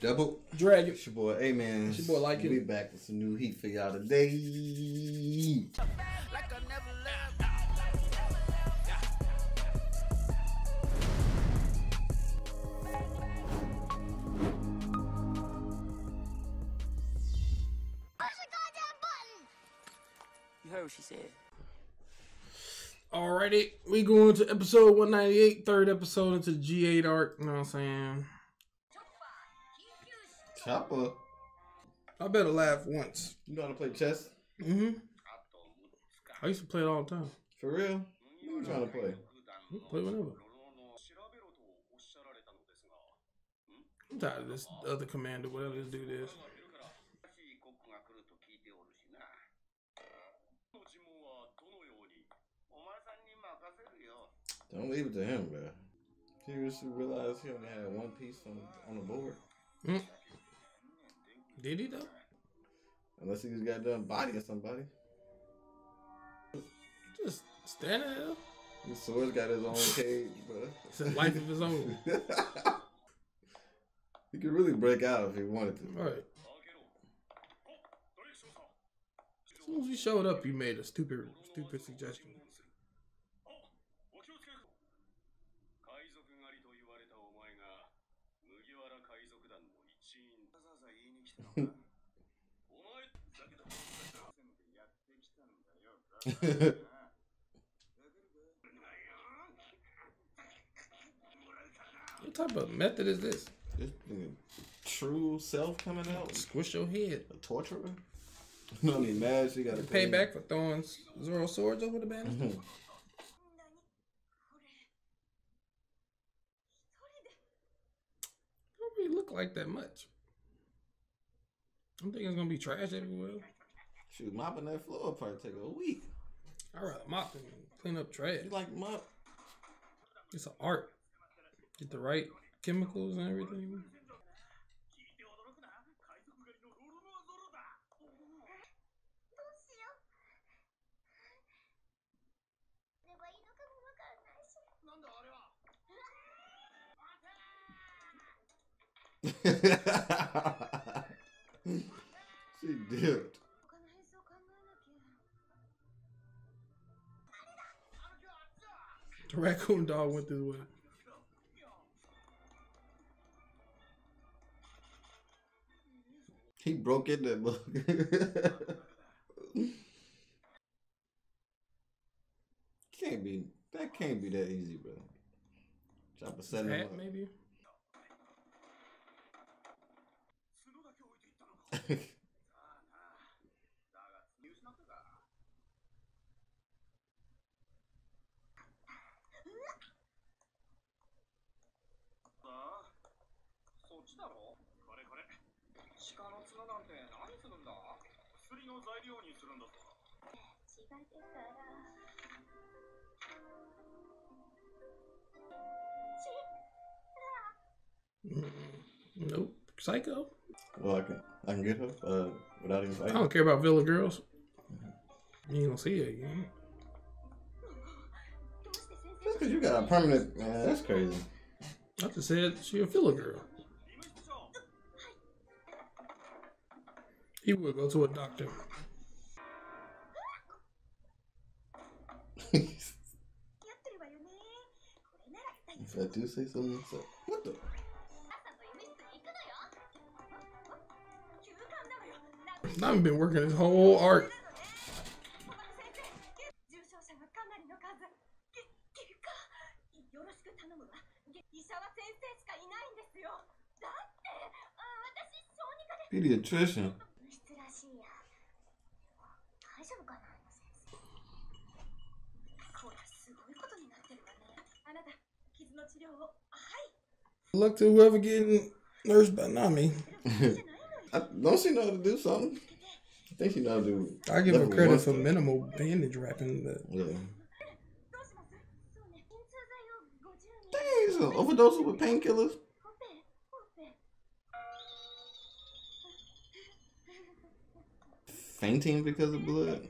Double Dragon. It's your boy A Man. It's your boy Like It. We back with some new heat for y'all today. You heard what she said. Alrighty, we going to episode 198, third episode into the G8 arc. You know what I'm saying? Chopper. I better laugh once. You know how to play chess? Mm-hmm. I used to play it all the time. For real? What you trying to play? Play whenever. I'm tired of this other commander, whatever this dude is. Don't leave it to him, bro. Seriously realize he only had one piece on, on the board? Mm. Did he though? Unless he just got done bodying somebody. Just standing there. His sword's got his own cage, bro. It's a life of his own. he could really break out if he wanted to. Right. As soon as you showed up, you made a stupid, stupid suggestion. What type of method is this? this true self coming out? Squish your head. A torturer? What I mean? Mad she got to Pay back for throwing Zoro swords over the banner. Mhm. Don't really look like that much. I'm thinking it's gonna be trash everywhere. Shoot, mopping that floor probably take a week. I rather mop than clean up trash. You like mop? It's an art. Get the right chemicals and everything. she did. The raccoon dog went this way. He broke in that book. can't be that can't be that easy, bro. Chopper setting him up. maybe. Mm, Nope. Psycho. well, I can I can get her uh, without even I fighting. don't care about Villa Girls. You ain't gonna see it again. どうして先生 Just because you got a permanent man, that's crazy. I just said she a Villa Girl. He would go to a doctor. I do say something. So, what the? I've been working this whole art. Pediatrician. luck to whoever getting nursed by Nami. I don't she know how to do something? I think she know how to do. I give her credit for minimal bandage wrapping. But... Yeah. Overdose with painkillers. Fainting because of blood.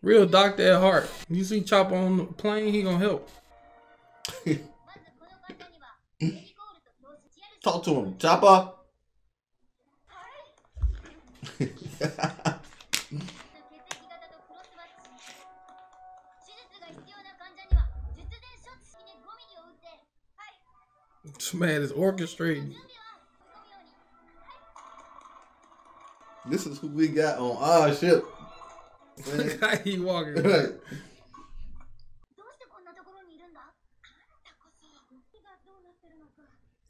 Real doctor at heart. You see Chop on the plane, he gonna help. Talk to him, Chopper. this man is orchestrating. This is who we got on our ship man. He walking. Right.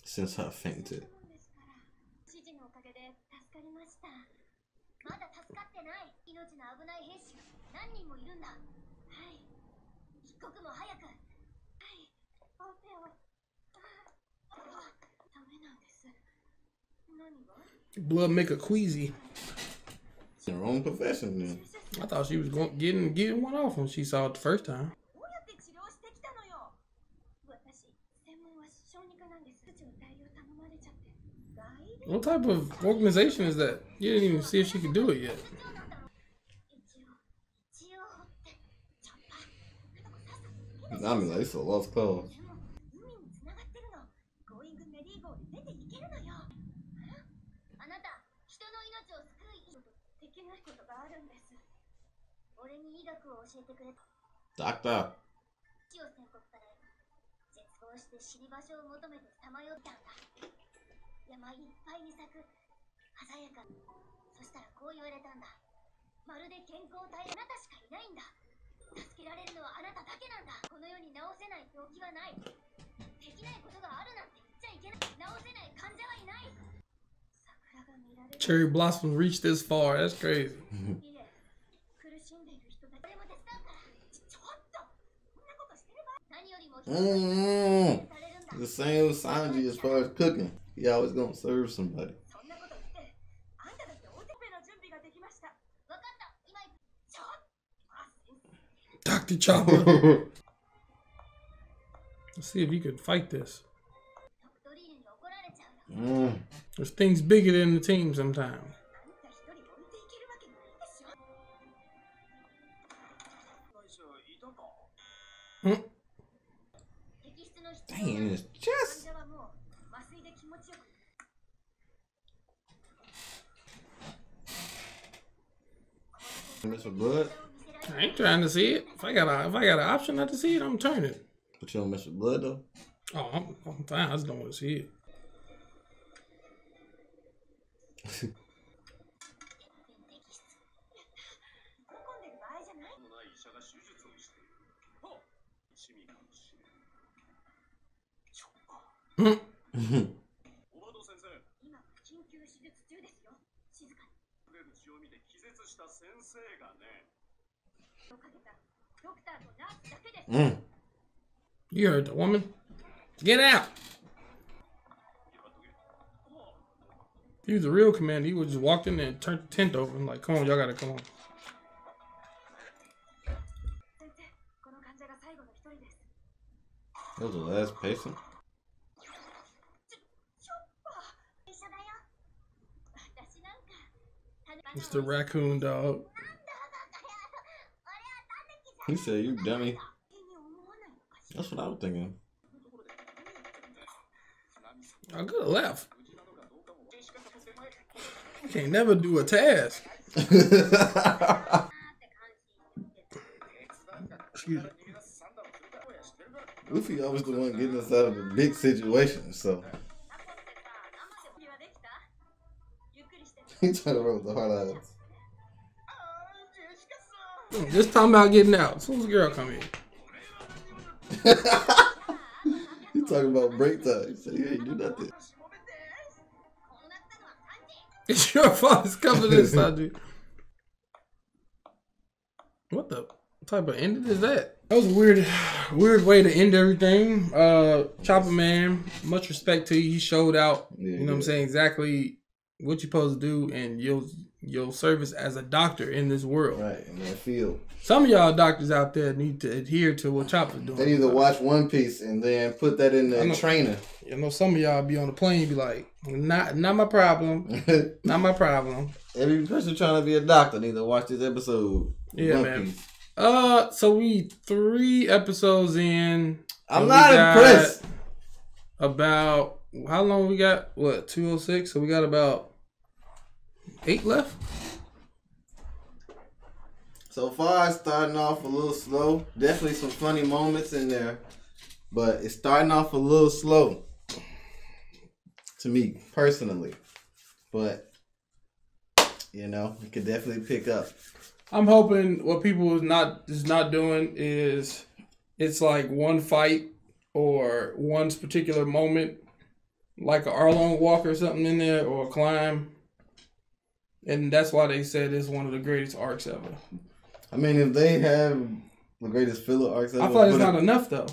Since I fainted. Blood make a queasy. The wrong profession then. I thought she was going getting getting one off when she saw it the first time. What type of organization is that? You didn't even see if she could do it yet. Namina, it's a lost cause. 俺に医学を教えてくれた。Doctor. 死を宣告され絶望して死に場所を求めてさまよったんだ。山いっぱいに咲く鮮やかそしたらこう言われたんだ。まるで健康体あなたしかいないんだ。助けられるのはあなただけなんだ。この世に治せない病気はない。できないことがあるなんて言っちゃいけない。治せない患者はいない。桜が見られる。Cherry blossom reached this far. That's crazy. Mm-hmm. The same with Sanji as far as cooking. He always gonna serve somebody. Dr. Chopper. Let's see if you could fight this. Mm. There's things bigger than the team sometimes. Mm pain is just... Miss blood. I ain't trying to see it. If I got a, if I got an option not to see it, I'm turning. But you don't miss with blood though. Oh, I'm, I'm fine. I just don't want to see it. mm. You heard the woman. Get out! He was a real commander. He would just walk in there and turn the tent over and like, come on, y'all gotta come on. That was the last patient. It's the raccoon dog. He said, "You dummy." That's what I was thinking. I could have left. You can't never do a task. Excuse me. Luffy always the one getting us out of a big situations, so. trying to remember the hard eyes. Just talking about getting out. As soon as the girl come in. you talking about break time. You said ain't do nothing. It's your fault. It's coming inside dude. What the type of ending is that? That was a weird, weird way to end everything. Uh, Chopper Man, much respect to you. He showed out. Yeah, you know yeah. what I'm saying? Exactly what you're supposed to do, and your your service as a doctor in this world. Right, in that field. Some of y'all doctors out there need to adhere to what Chopper's doing. They either watch One Piece and then put that in the trainer. You know, some of y'all be on the plane, be like, "Not, not my problem. Not my problem." Every person trying to be a doctor need to watch this episode. Yeah, One man. Piece. Uh, so we three episodes in. I'm not impressed. About how long we got? What two oh six? So we got about eight left. So far, it's starting off a little slow. Definitely some funny moments in there, but it's starting off a little slow to me personally. But you know, it could definitely pick up. I'm hoping what people is not is not doing is it's like one fight or one particular moment, like a Arlong walk or something in there or a climb, and that's why they said it's one of the greatest arcs ever. I mean, if they have the greatest filler arcs ever, I feel like it's not enough though.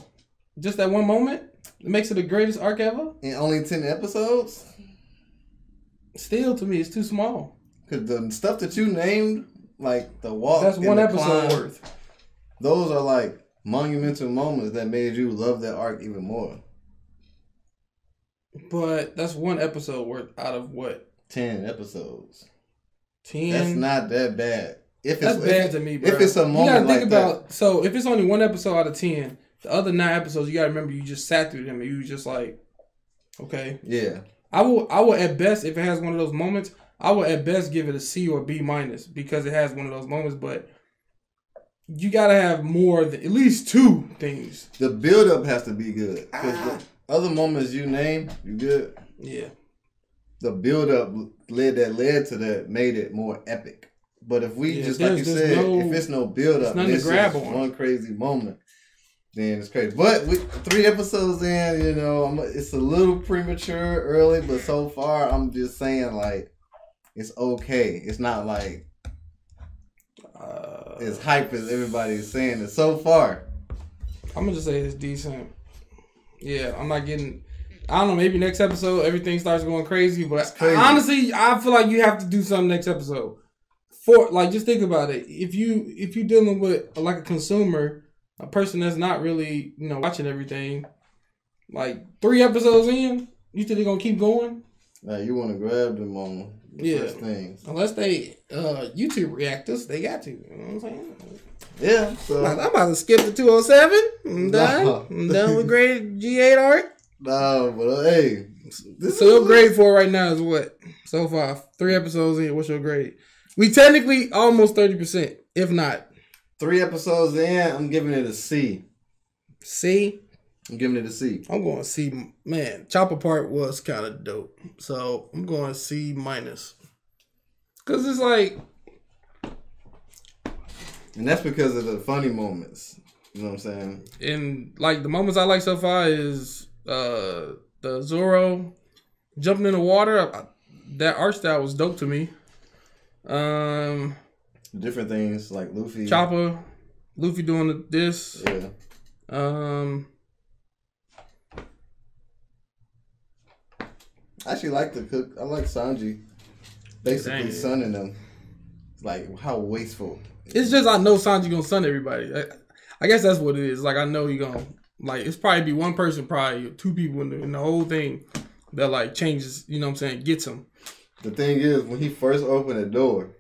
Just that one moment it makes it the greatest arc ever. in only ten episodes, Still, to me, it's too small. because the stuff that you named, like the walk, That's one the episode climb, worth. Those are like monumental moments that made you love that arc even more. But that's one episode worth out of what Ten episodes. ten. That's not that bad. If it's That's bad if, to me, bro. if it's a moment you gotta think like about so if it's only one episode out of ten, the other nine episodes you gotta remember you just sat through them and you was just like, okay. yeah, I will I will at best if it has one of those moments, I will at best give it a C or B minus because it has one of those moments, but you gotta have more than at least two things. the build up has to be good. Ah. the other moments you name, you good. Yeah. The build up led that led to that made it more epic. But if we Yeah, just like you said, no- if it's no build up, it's grab just on. one crazy moment, then it's crazy. But we three episodes in, you know, I'm, it's a little premature early, but so far I'm just saying like it's okay. It's not like Uh, as hype as everybody's saying it so far. I'm gonna just say it's decent. Yeah, I'm not getting. I don't know. Maybe next episode everything starts going crazy, but crazy. honestly, I feel like you have to do something next episode. For like, just think about it. If you if you're dealing with like a consumer, a person that's not really you know watching everything, like three episodes in, you think they're gonna keep going? Like you want to grab them on the Yeah. first things. Unless they uh YouTube reactors, they got to. You know what I'm saying? Yeah. So Like, I'm about to skip the 207. I'm done. No. I'm done with grade G8 art. Nah, but uh, hey, this So your grade for right now is what? So far, three episodes in. What's your grade? We technically almost thirty percent, if not three episodes in. I'm giving it a C. C. I'm giving it a C. I'm going C. Man, Chopper part was kind of dope, so I'm going C minus. Cause it's like, And that's because of the funny moments. You know what I'm saying? and like the moments I like so far is uh the Zoro jumping in the water. I- that art style was dope to me. Um, Different things like Luffy. Chopper, Luffy doing the, this. Yeah. Um, I actually like the cook. I like Sanji. Basically, sunning them. Like how wasteful. It's just I know Sanji gonna sun everybody. I, I guess that's what it is. Like I know he gonna like it's probably be one person, probably two people in the, in the whole thing that like changes. You know what I'm saying? Gets him. The thing is, when he first opened the door,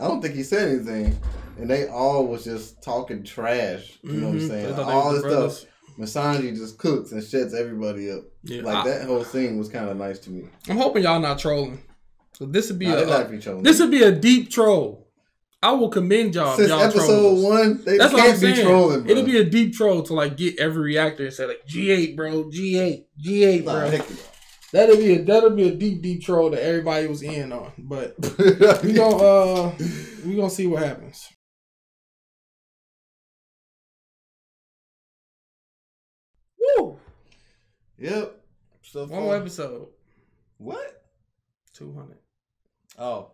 I don't think he said anything, and they all was just talking trash. You know what I'm Mhm. saying? They all this brothers. stuff. Masanji just cooks and shuts everybody up. Yeah, Like I, that whole scene was kind of nice to me. I'm hoping y'all not trolling. So this would be Nah, a, like this would be a deep troll. I will commend y'all. Since y'all episode trolls. one, they That's what I'm can't be saying. trolling. Bro. It'll be a deep troll to like get every reactor and say like G8, bro, G8, G8, bro. That'll be a that'll be a deep deep troll that everybody was in on. But we gonna uh we gonna see what happens. Woo! Yep. So One more episode. What? Two hundred. Oh,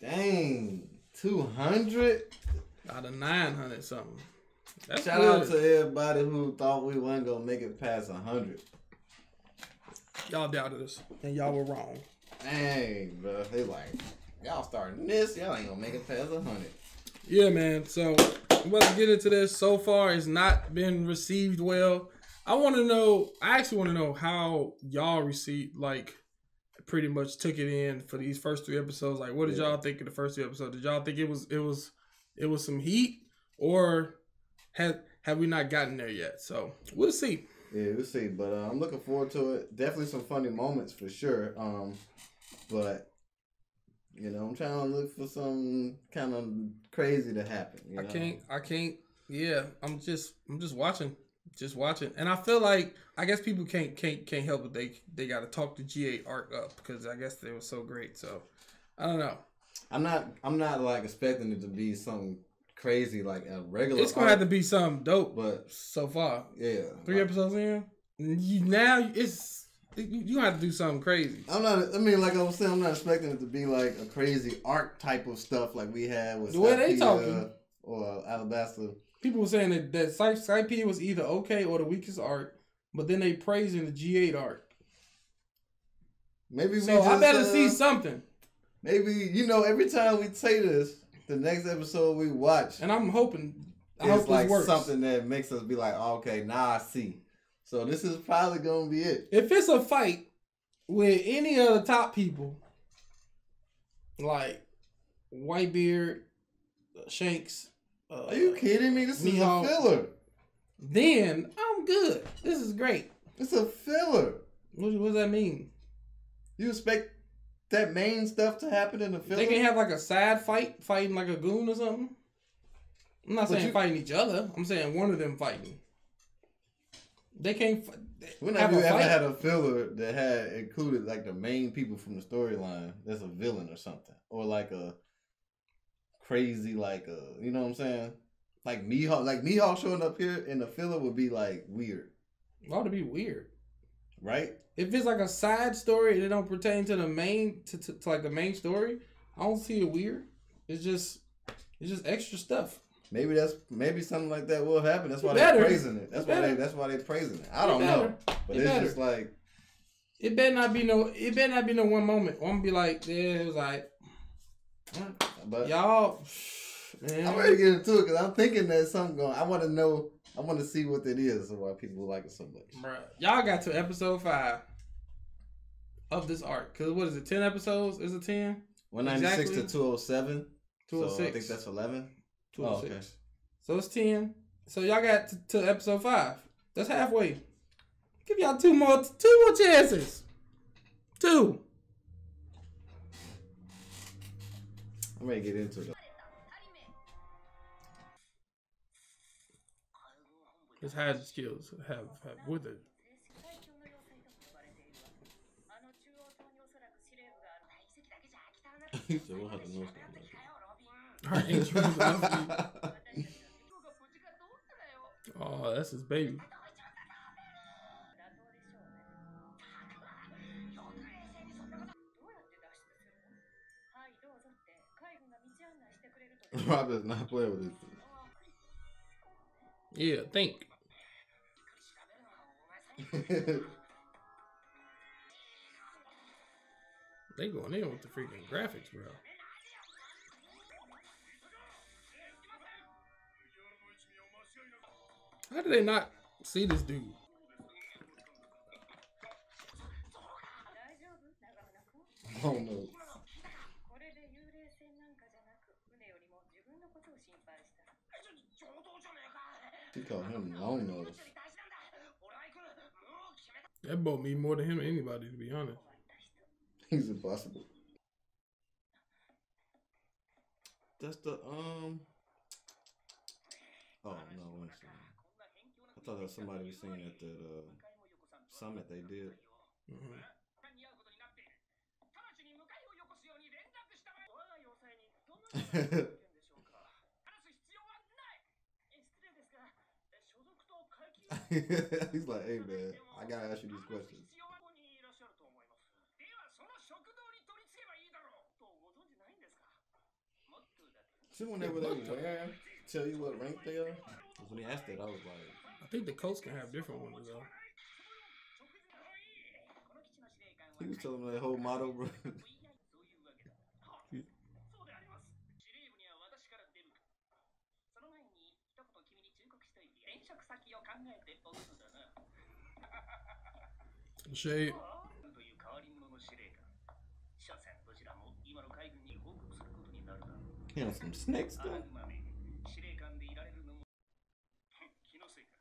dang, two hundred. Out of nine hundred something. That's Shout good. out to everybody who thought we wasn't gonna make it past hundred. y'all doubted us. And y'all were wrong. Dang, bro, they like y'all starting this, y'all ain't gonna make it past hundred. Yeah, man. So let's get into this. So far, it's not been received well. I want to know. I actually want to know how y'all received, like, pretty much took it in for these first three episodes. Like, what did Yeah. y'all think of the first three episodes? Did y'all think it was it was it was some heat, or have have we not gotten there yet? So we'll see. Yeah, we'll see. But uh, I'm looking forward to it. Definitely some funny moments for sure. Um, but you know, I'm trying to look for some kind of crazy to happen. You I know? can't. I can't. Yeah, I'm just. I'm just watching. Just watching, and I feel like I guess people can't can't can't help it. They they got to talk the G8 arc up because I guess they were so great. So I don't know. I'm not. I'm not like expecting it to be something crazy like a regular. It's gonna have to be something dope. But So far, yeah, three like, episodes in, you, now it's you, you have to do something crazy. I'm not. I mean, like I was saying, I'm not expecting it to be like a crazy arc type of stuff like we had with The way they talking. or Alabasta. People were saying that that Sky Skypiea was either okay or the weakest arc, but then they praising the G8 arc. Maybe we So I better uh, see something. Maybe you know, every time we say this, the next episode we watch And I'm hoping. I hope like something that makes us be like, oh, okay, now I see. So this is probably gonna be it. If it's a fight with any of the top people, like Whitebeard, Shanks, uh, Are you kidding me? This is a filler. then I'm good. This is great. It's a filler. What, what does that mean? You expect that main stuff to happen in the filler? They can have like a side fight, fighting like a goon or something. I'm not But saying you- fighting each other. I'm saying one of them fighting. They can't when have have you ever had a filler that had included like the main people from the storyline that's a villain or something, or like a crazy like a you know what I'm saying? Like Mihawk, like Mihawk showing up here in the filler would be like weird, Why would it be weird? right? If it's like a side story and it don't pertain to the main to, to, to like the main story, I don't see it weird. It's just it's just extra stuff. Maybe that's maybe something like that will happen. That's why they're better. praising it. That's It why they that's why they're praising it. I It don't know, but It it's better. just like It better not be no. It better not be no one moment. I'm gonna be like, yeah, it was like, but y'all, man. I'm ready to get into it because I'm thinking that something going. I want to know. I want to see what that is and why people like it so much. Bruh, y'all got to episode five of this arc. Cause what is it? Ten episodes? Is it ten? 196 Exactly. to 207. Two oh hundred So I think oh that's 11. Two Oh, oh hundred okay. So it's ten. So y'all got to, to episode five. That's halfway. Give y'all two more, two more chances. Two. I may get into it. His hiding skills have, have withered. So we'll have to know something. Her Oh, that's his baby. Rob is not playing with this. Yeah, think. They going in with the freaking graphics, bro. How did they not see this dude? 大丈 him long nose. That boat me more to him than anybody, to be honest. He's impossible. That's the um. Oh no, I thought that was somebody was saying at the uh, summit they did. Mm-hmm. He's like, hey man, I gotta ask you these questions. See whenever they tell you what rank they are. When he asked that, I was like, I think the coach can have different ones though. He was telling me that whole motto, bro. J いや、そのスネークスだ。司令官でいられるのも気のせいか。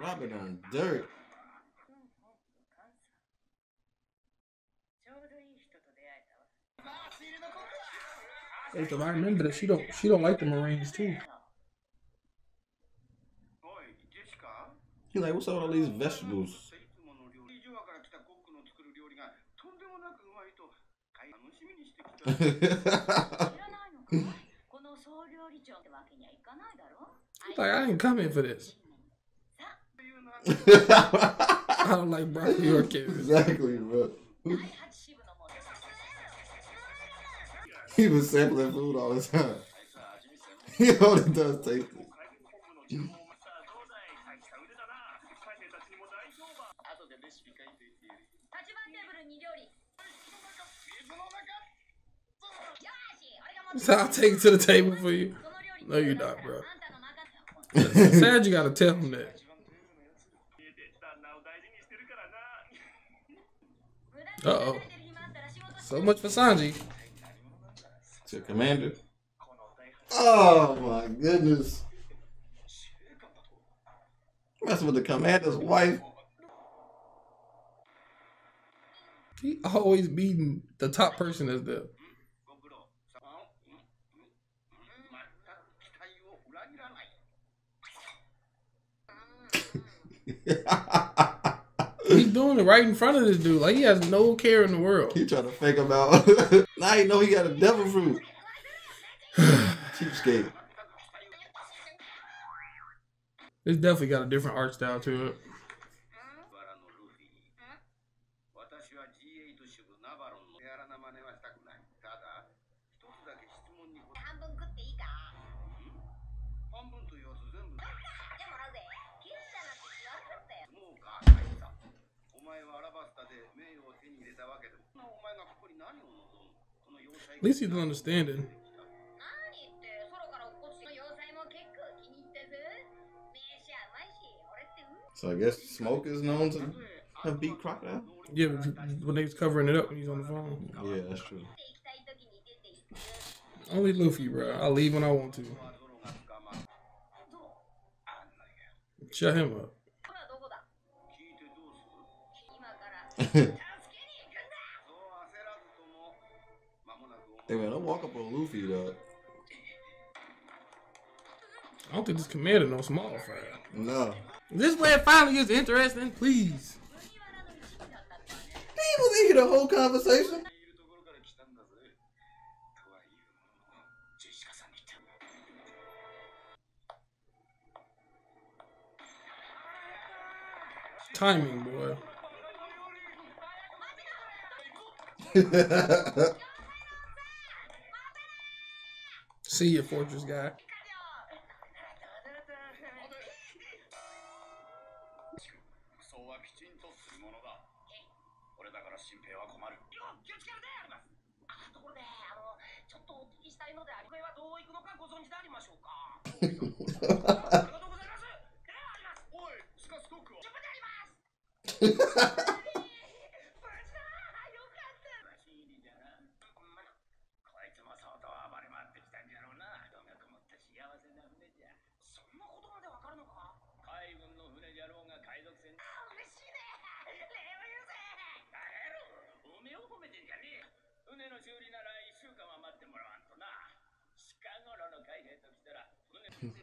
Robert on dirt. ちょうどいい人と出会えたわ。Hey, the remember that she don't she don't like the Marines too. He's like, what's up with all these vegetables? like I ain't coming for this. I don't like broccoli or carrots. Exactly, bro. he was sampling food all the time. he only does taste it. So I'll take it to the table for you. No, you're not, bro. Sad you gotta tell him that. Uh oh. So much for Sanji. To Commander. Oh my goodness. Messing with the commander's wife. He always beating the top person as the. He's doing it right in front of this dude. Like he has no care in the world. He trying to fake him out. I ain't know he got a devil fruit. Cheapskate. It's definitely got a different art style to it. At least he's understanding. So I guess smoke is known to have beat Crocodile. Yeah, when they was covering it up when he's on the phone. Yeah, that's true. Only Luffy, bro. I leave when I want to. Shut him up. Hey man, don't walk up on Luffy, dog. I don't think this commander no small fry. No. This way it finally gets interesting, please. He you in the whole conversation. Timing, boy. See you, Fortress guy.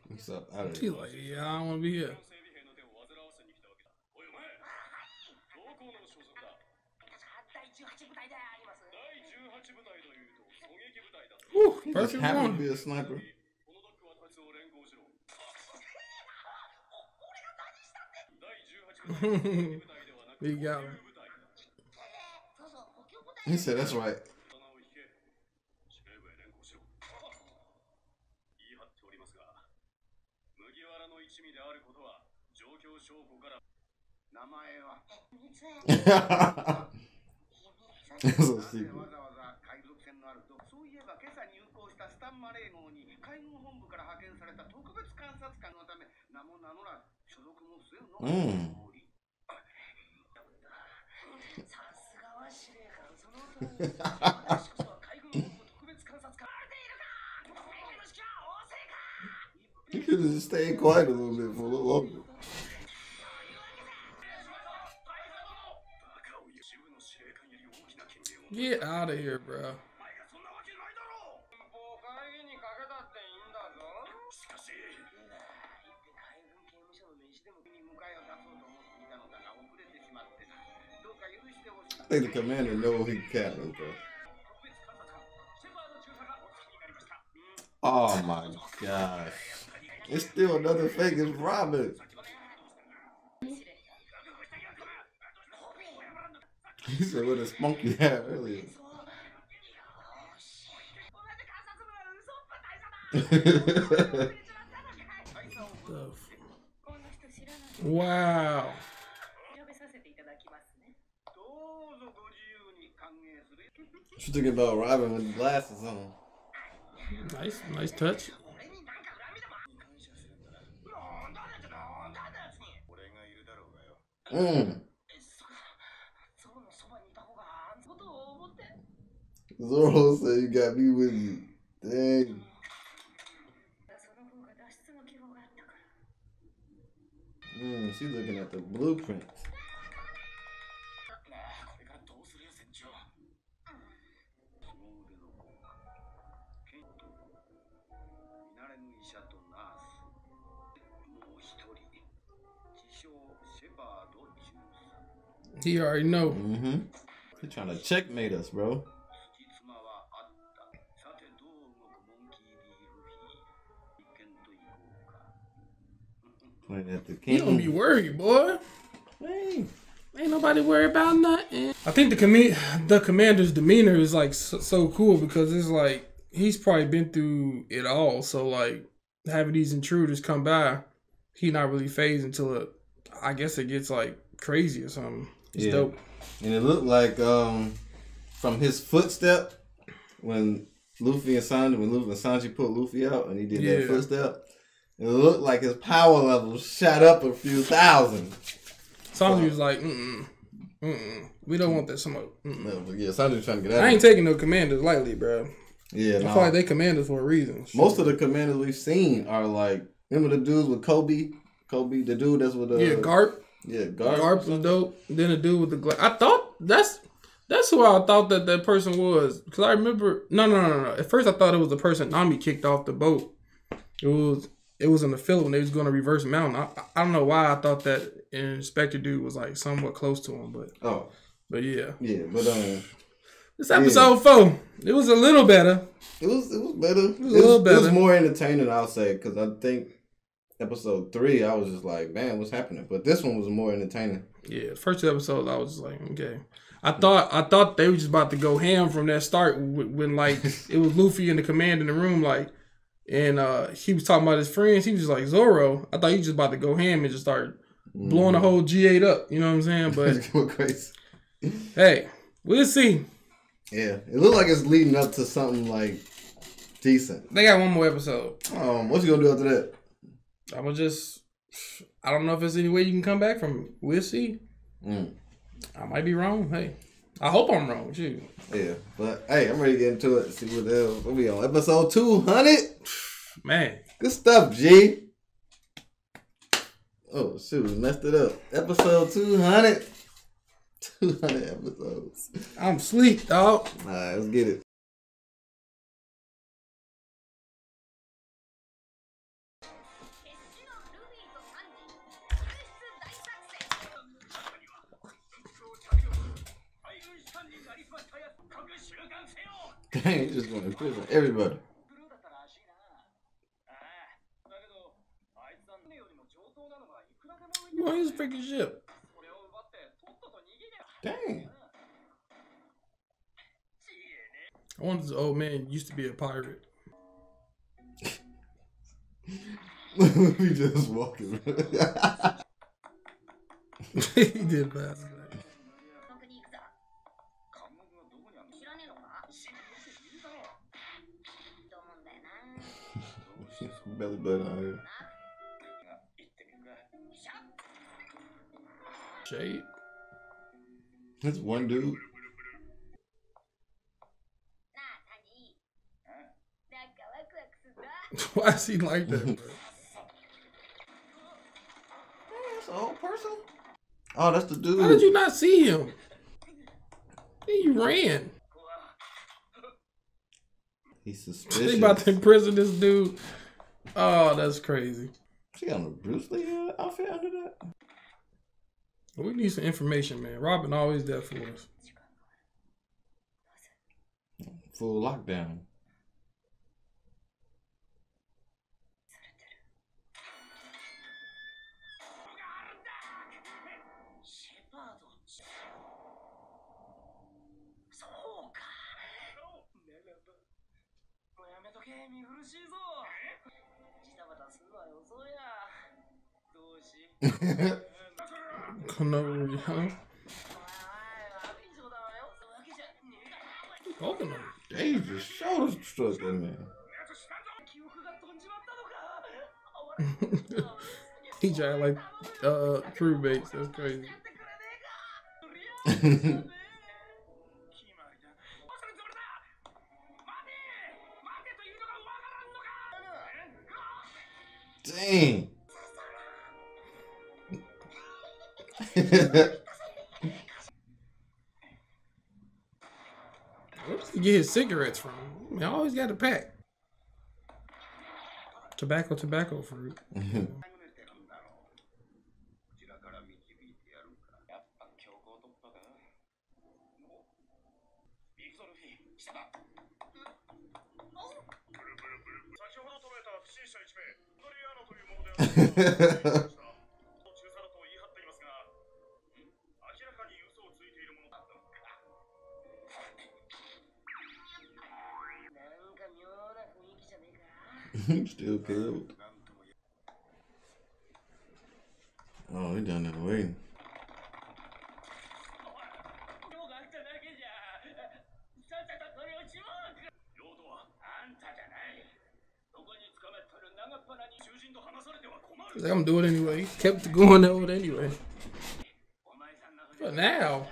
What's up? I don't know. Like, yeah, I want to be here. 18部隊であります第18部隊というと狙撃部隊だ to be a sniper. He got. He said that's right. 名前は。そうスティーブわざわざ海賊船のあるとそういえば今朝入港したスタン・マレー号に海軍本部から派遣された特別監察官のため名も名乗ら所属も据るの、うん Que eles têm código no. Get out of here, bro. I think the commander knows he can bro. Oh my gosh. It's still another fake. It's Robin. He said, "What a Spunky have earlier?" wow. She thinking about Robin with glasses on. Nice, nice touch. Hmm. Zoro said you got me with you. Dang. Mm, she's looking at the blueprints. He already know. Mm-hmm. They're trying to checkmate us, bro. Pointing at the You don't be worried, boy. Hey. Ain't nobody worried about nothing. I think the com- the commander's demeanor is like so, so cool because it's like he's probably been through it all. So like having these intruders come by, he not really phased until it, I guess it gets like crazy or something. It's Yeah. dope. And it looked like um from his footstep when Luffy and Sanji when Luffy and Sanji put Luffy out and he did Yeah. that footstep. It looked like his power level shot up a few thousand. Sanji was like, mm mm, we don't want that smoke. No, yeah, Sanji's trying to get out. I ain't taking no commanders lightly, bro. yeah, I no. feel like they commanders for a reason. most of the commanders we've seen are like remember the dudes with Koby, Koby, the dude that's with the yeah, Garp. yeah, Garp. Garp was dope. Then a dude with the glass. I thought that's that's who I thought that that person was because I remember. No, no, no, no. At first, I thought it was the person Nami kicked off the boat. It was it was in the field when they was going to reverse mountain. I, I don't know why I thought that Inspector dude was like somewhat close to him, but Oh, but yeah, yeah, but um, this episode four. It was a little better. it was it was better. It was a little It was better. more entertaining, I'll say, because I think episode three, I was just like, man, what's happening? But this one was more entertaining. Yeah, first two episodes, I was just like, okay. I thought I thought they were just about to go ham from that start when, when like it was Luffy and the command in the room, like, and uh he was talking about his friends. He was just like Zoro. I thought he was just about to go ham and just start blowing the whole G eight up. You know what I'm saying? But hey, we'll see. Yeah, it looked like it's leading up to something like decent. They got one more episode. Um, what's he gonna do after that? I'm gonna just. I don't know if there's any way you can come back from. it. We'll see. Mm. I might be wrong. Hey, I hope I'm wrong. Shoot. Yeah, but hey, I'm ready to get into it. See what else. What we on episode two hundred? Man, Good stuff, G. Oh shoot, we messed it up. Episode 200. 200 episodes. I'm sleep, dog. Alright, let's get it. Dang, just going to prison. Everybody. Why his freaking ship? Dang. I wonder this old man used to be a pirate. we just walking. he did pass. belly button out here. Shade. That's one dude. Why is he like that, that's an old person. Oh, that's the dude. How did you not see him? He ran. He's suspicious. They about to imprison this dude. Oh, that's crazy. She got a Bruce Lee uh, outfit under that. We need some information, man. Robin always there for us. Full lockdown. Conor Rihanna. Golden Davis. Show shoulder struck that man. he tried like uh crewmates. That's crazy. Dang. Where does he get his cigarettes from? I, mean, I always got a pack. Tobacco, tobacco fruit. Still killed. Oh, he done there way. I'm doing it anyway. He kept going out anyway. But now.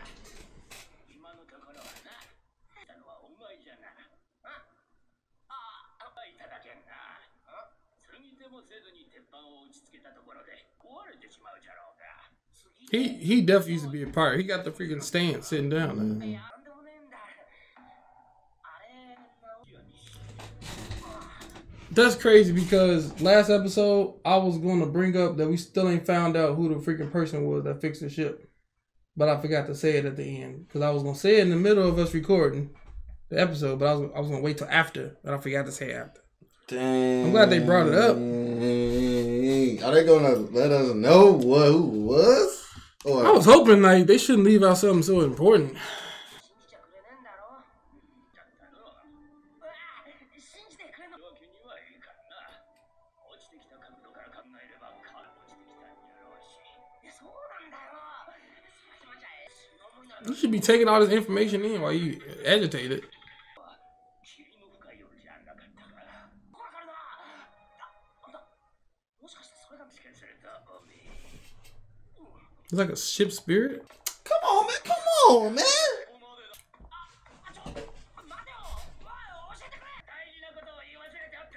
He he definitely used to be a pirate. He got the freaking stand sitting down. Mm -hmm. That's crazy because last episode I was going to bring up that we still ain't found out who the freaking person was that fixed the ship, but I forgot to say it at the end because I was gonna say it in the middle of us recording the episode, but I was I was gonna wait till after, but I forgot to say after. Dang. I'm glad they brought it up. Are they gonna let us know what who was? Or, I was hoping like they shouldn't leave out something so important. You should be taking all this information in while you agitate it. It's like a ship spirit. Come on, man. Come on, man.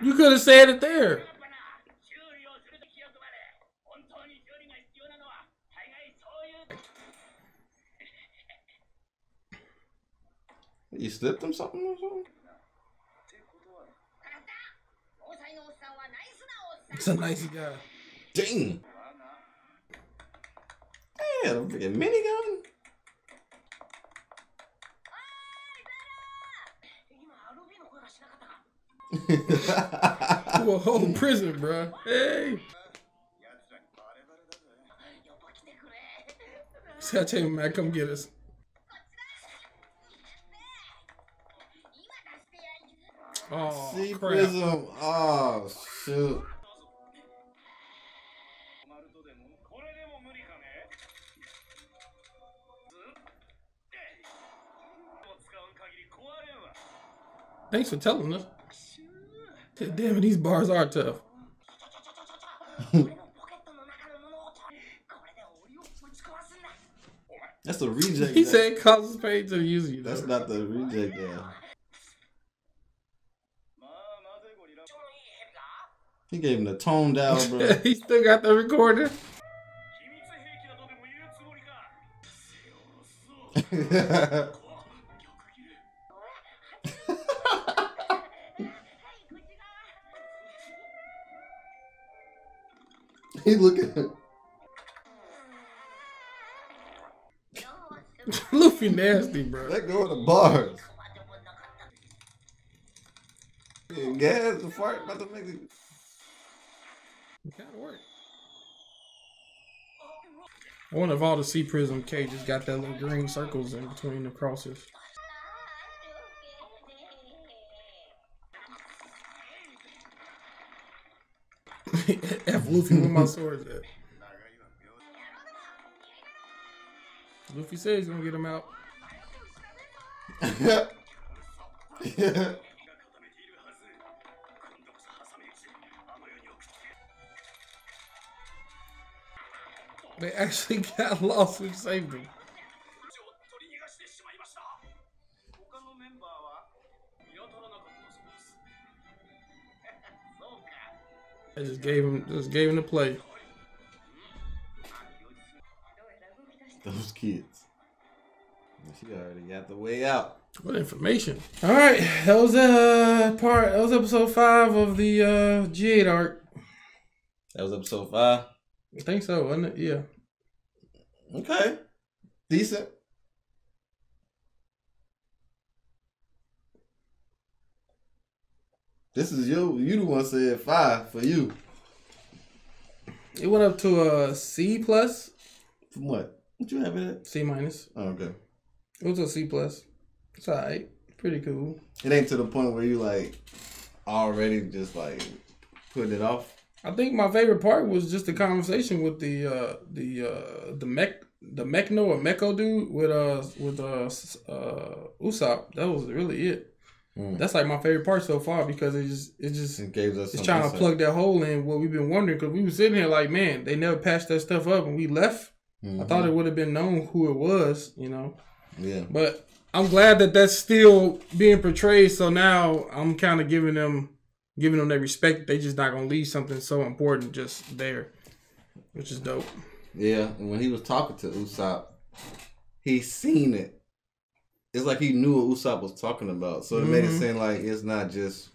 You could have said it there. You slipped him something or something? It's a nice guy. Dang. Got a freaking minigun. a whole prison, bro. Hey. Satay man, come get us. Oh, See, crap. Prism. Oh, shoot. Thanks for telling us. Damn it, these bars are tough. That's the reject. He that. said causes pain to use you. That's not the reject. Yeah. He gave him the tone down, bro. he still got the recorder. he looking. Luffy nasty, bro. Let go of the bars. Gas the fart about to make it. Gotta work. I wonder if all the sea prism cages got that little green circles in between the crosses. Luffy, where my swords at? Luffy says he's gonna get him out. yeah. yeah. They actually got lost, which saved him. I just gave him just gave him the play. Those kids. She already got the way out. What information? All right, that was uh part. That was episode five of the uh G8 arc. That was episode five. I think so, wasn't it? Yeah. Okay. Decent. This is you. You the one said five for you. It went up to a C plus, From what? What you have it at? C minus. Oh, okay. It was a C plus. It's alright. Pretty cool. It ain't to the point where you like already just like putting it off. I think my favorite part was just the conversation with the uh the uh the mech the Mechno or Mecho dude with uh with uh uh Usopp. That was really it. Mm. That's like my favorite part so far because it just it just It gave us it's trying to plug that hole in what we've been wondering because we were sitting here like man they never patched that stuff up and we left. I Mhm. thought it would have been known who it was, you know. Yeah. But I'm glad that that's still being portrayed. So now I'm kind of giving them, giving them their respect. They just not gonna leave something so important just there, which is dope. Yeah, and when he was talking to Usopp, he seen it. It's like he knew what Usopp was talking about, so it made it Mhm. seem like it's not just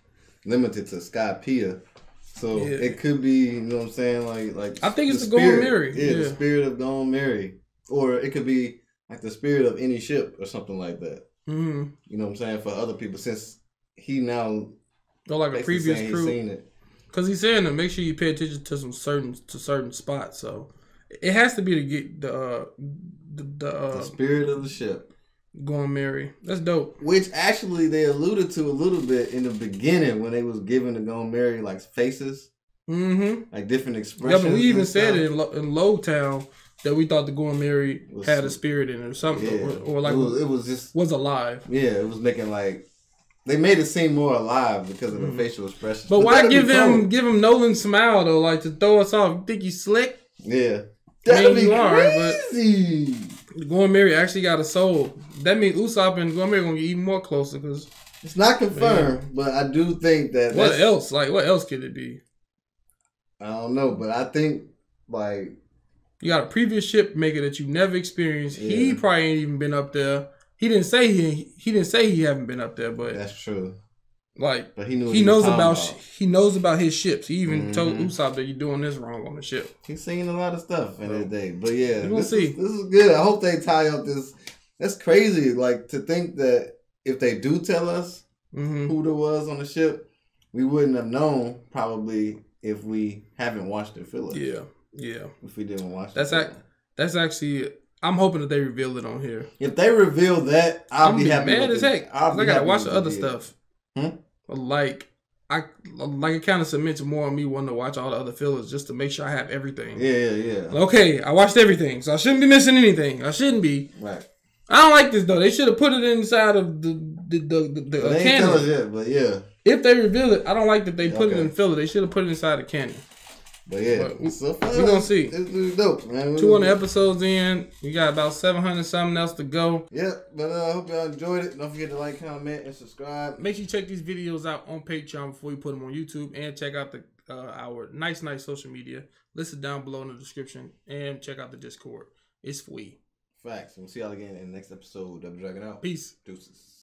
limited to Sky Skypiea. So Yeah. it could be, you know what I'm saying, like like I think it's the Going Merry, Yeah, the spirit of Going Merry, or it could be like the spirit of any ship or something like that. hmm You know what I'm saying for other people, since he now Or like a previous crew, seen it. because he's saying to make sure you pay attention to some certain to certain spots. So it has to be to get the uh, the, the, The uh, spirit of the ship. Going Mary. That's dope. Which actually they alluded to a little bit in the beginning when they was giving the Gone Mary like faces, Mm-hmm. like different Yeah, expressions. but we even said it in, Lo- in Loguetown that we thought the Going Merry Was- had a spirit in it or something, Yeah, or, or like it was, it was just was alive. yeah, it was making like they made it seem more alive because of the facial expressions. Mm-hmm. But why give him give him Nolan smile though, like to throw us off? You think he's slick? Yeah, I mean, that'd be you are, but- crazy. Going Merry actually got a soul. That means Usopp and Going Merry gonna get even more closer. Cause It's not confirmed, but I do think that what else? Like what else could it be? I don't know, but I think like You got a previous ship maker that you never experienced. He probably ain't even been up there. He didn't say he he didn't say he haven't been up there, but that's true. Like But he knew he knows about, sh- he knows about his ships. He even told Mhm. Usopp that you're doing this wrong on the ship. He's seen a lot of stuff in his day, but yeah, We gonna see. is, this is good. I hope they tie up this. That's crazy. Like to think that if they do tell us hmm who there was on the ship, we wouldn't have known probably if we haven't watched the filler. Yeah, yeah. If we didn't watch, That's ac- That's actually. I'm hoping that they reveal it on here. If they reveal that, I'll be be happy. mad as heck. I gotta watch the other it. stuff. Like I like it kind of submits more on me wanting to watch all the other fillers just to make sure I have everything. Yeah, yeah, yeah. Okay, I watched everything, so I shouldn't be missing anything. I shouldn't be. Right. I don't like this though. They should have put it inside of the the the, the, the They ain't tell us canon. yet, but yeah, If they reveal it, I don't like that they put it in filler. They should have put it inside the canon. But yeah. But so far, we gonna see. This is dope, man. We- 200 episodes in, we got about 700 something else to go. Yeah, but uh, I hope y'all enjoyed it. Don't forget to like, comment, and subscribe. Make sure you check these videos out on Patreon before you put them on YouTube, and check out the uh, our nice, nice social media listed down below in the description, and check out the Discord. It's free. Facts. We'll see y'all again in the next episode. Double Dragon out. Peace. Deuces.